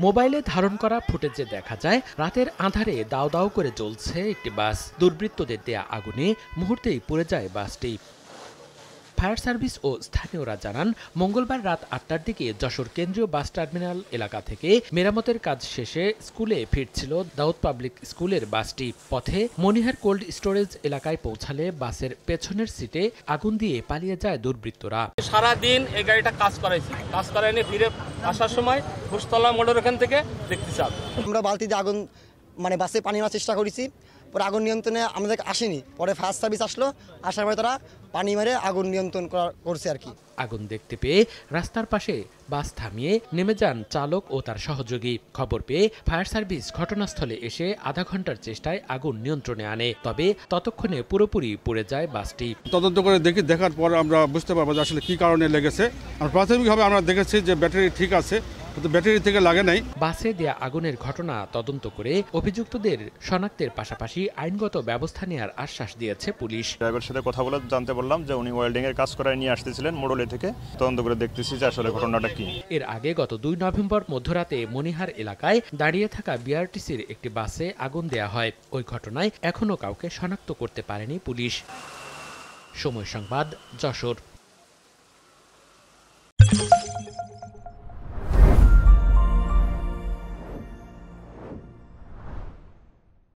মোবাইলে ধারণ করা ফুটেজে দেখা যায়, রাতের আধারে দাও দাও করে জ্বলছে একটি বাস। দুর্বৃত্তদের দেয়া আগুনে মুহূর্তেই পড়ে যায় বাসটি। ফায়ার সার্ভিস ও স্থানীয়রা জানান মঙ্গলবার রাত আটটার দিকে যশোর কেন্দ্রীয় বাস টার্মিনাল এলাকা থেকে মেরামতের কাজ শেষে স্কুলে ফিরছিল দাউদ পাবলিক স্কুলের বাসটি। পথে মনিহার কোল্ড স্টোরেজ এলাকায় পৌঁছালে বাসের পেছনের সিটে আগুন দিয়ে পালিয়ে যায় দুর্বৃত্তরা। সারাদিন এই গাড়িটা কাজ করাইছি। কাজ করাই নিয়ে ফিরে আসার সময় ঘুষতলা মোড়ের ওখান থেকে দেখতে চাপ আমরা বালতিতে আগুন মানে বাসে পানি নেওয়ার চেষ্টা করেছি। পরে আগুন নিয়ন্ত্রণে আমাদের আসেনি। পরে ফায়ার সার্ভিস আসলো আসার পরে তারা পানি মেরে আগুন নিয়ন্ত্রণ করা করছে আর কি। আগুন দেখতে পেয়ে রাস্তার পাশে বাস থামিয়ে নেমে যান চালক ও তার সহযোগী। খবর পেয়ে ফায়ার সার্ভিস ঘটনাস্থলে এসে আধা ঘণ্টার চেষ্টায় আগুন নিয়ন্ত্রণে আনে। তবে ততক্ষণে পুরোপুরি পুড়ে যায় বাসটি। তদন্ত করে দেখি দেখার পর আমরা বুঝতে পারব যে আসলে কী কারণে লেগেছে। আর প্রাথমিকভাবে আমরা দেখেছি যে ব্যাটারি ঠিক আছে কিন্তু ব্যাটারি থেকে লাগে নাই। বাসে দেয়া আগুনের ঘটনা তদন্ত করে অভিযুক্তদের শনাক্তের পাশাপাশি আইনগত ব্যবস্থা নেওয়ার আশ্বাস দিয়েছে পুলিশ। ড্রাইভারের সাথে কথা বলে জানতে পারলাম যে উনি ওয়েল্ডিং এর কাজ করায় নিয়ে আসতেছিলেন মোড়লে থেকে। তদন্ত করে দেখতেছি যে আসলে ঘটনাটা কি। এর আগে গত দুই নভেম্বর মধ্যরাতে মনিহার এলাকায় দাঁড়িয়ে থাকা বিআরটিসির একটি বাসে আগুন দেয়া হয়। ওই ঘটনায় এখনও কাউকে শনাক্ত করতে পারেনি পুলিশ। সময় সংবাদ যশোর।